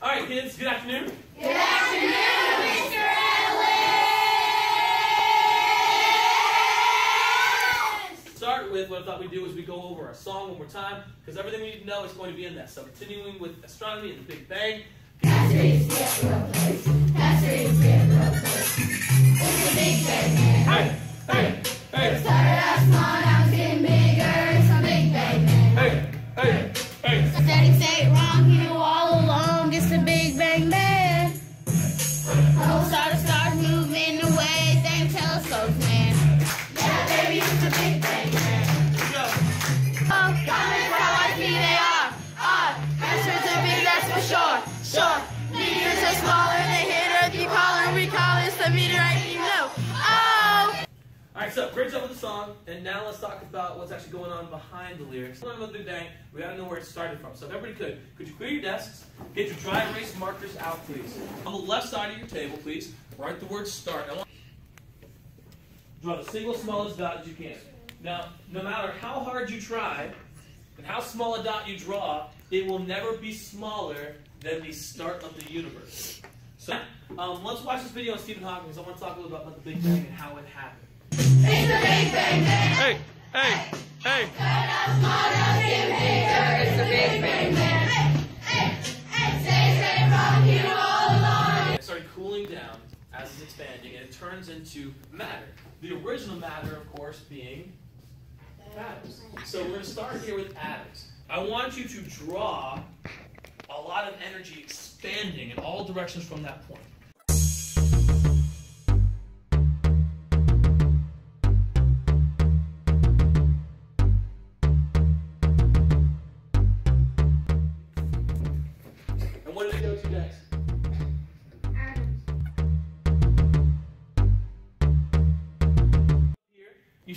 All right, kids, good afternoon. Good afternoon, Mr. Ellis! Start with what I thought we'd do is we go over our song one more time because everything we need to know is going to be in that. So continuing with astronomy and the Big Bang. Get real close. Get real close. It's the Big Bang, man. Hey, hey, hey, Started out small, now it's getting bigger. It's the Big Bang, man. hey, hey, hey. Wrong, he knew all along. It's the Big Bang Man. Oh, star to stars moving away. Thank telescopes, man. Yeah, baby, it's oh, uh, the Big Bang Man. Oh, they are. Are that's for sure. Sure. Smaller, they hit Earth. You call the meteorite. Oh. All right, so great job with the song, and now let's talk about what's actually going on behind the lyrics. We gotta know where it started from. So if everybody could, could you clear your desks, get your dry erase markers out, please. On the left side of your table, please, write the word start. Draw the single smallest dot that you can. Now, no matter how hard you try, and how small a dot you draw, it will never be smaller than the start of the universe. So, um, let's watch this video on Stephen Hawking because I want to talk a little bit about the Big Bang and how it happened. Hey, hey, hey. It's the Big Bang Man. It started cooling down as it's expanding, and it turns into matter. The original matter, of course, being atoms. So we're going to start here with atoms. I want you to draw a lot of energy expanding in all directions from that point.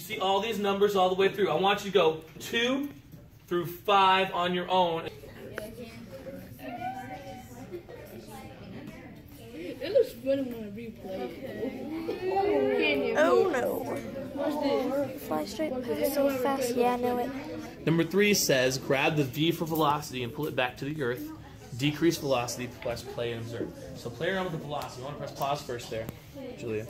See all these numbers all the way through. I want you to go two through five on your own. It looks funny when I replay it. Oh no. Watch this. Fly straight so fast. Yeah, I know it. Number three says grab the V for velocity and pull it back to the earth. Decrease velocity, press play and observe. So play around with the velocity. You want to press pause first there, Julia.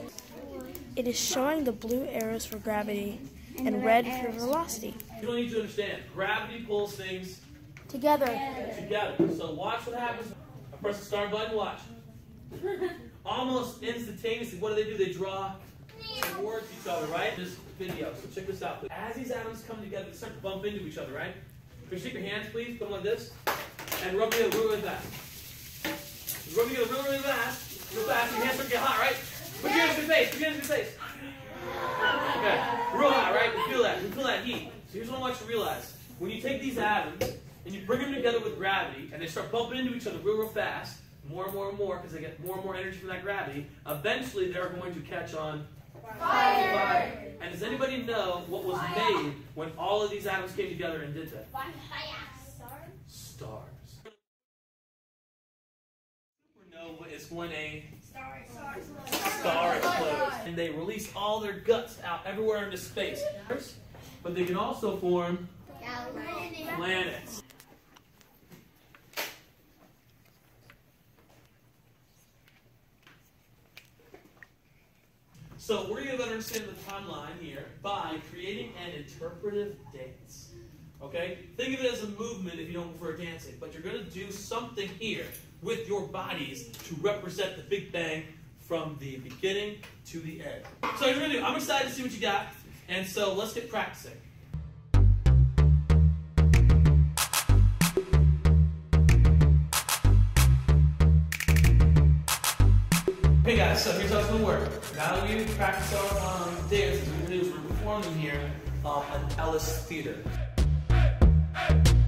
It is showing the blue arrows for gravity and red for velocity. You don't need to understand. Gravity pulls things Together. together. So watch what happens. I press the start button, watch. Almost instantaneously, what do they do? They draw towards each other, right? This video. So check this out, please. As these atoms come together, they start to bump into each other, right? Can you take your hands, please? Put them like this. And rub together really, really fast. Rub together really, really fast. Real fast. Your hands start to get hot, right? Put your hands in your face. Put your hands in your face. Okay. Real hot, right? We feel that. We feel that heat. So here's what I want you to realize. When you take these atoms and you bring them together with gravity and they start bumping into each other real, real fast, more and more and more because they get more and more energy from that gravity, eventually they're going to catch on fire. And does anybody know what was made when all of these atoms came together and did that? Fire. Stars. Supernova is when a star explodes. And they release all their guts out everywhere into space. But they can also form planets. So we're going to understand the timeline here by creating an interpretive dance. Okay? Think of it as a movement if you don't prefer dancing, but you're going to do something here with your bodies to represent the Big Bang from the beginning to the end. So we're going to do. I'm excited to see what you got, and so let's get practicing. Hey guys, so here's how it's gonna work. Now that we practice our um, dances, what we're gonna do is we're performing here um, at Ellis Theater. Hey!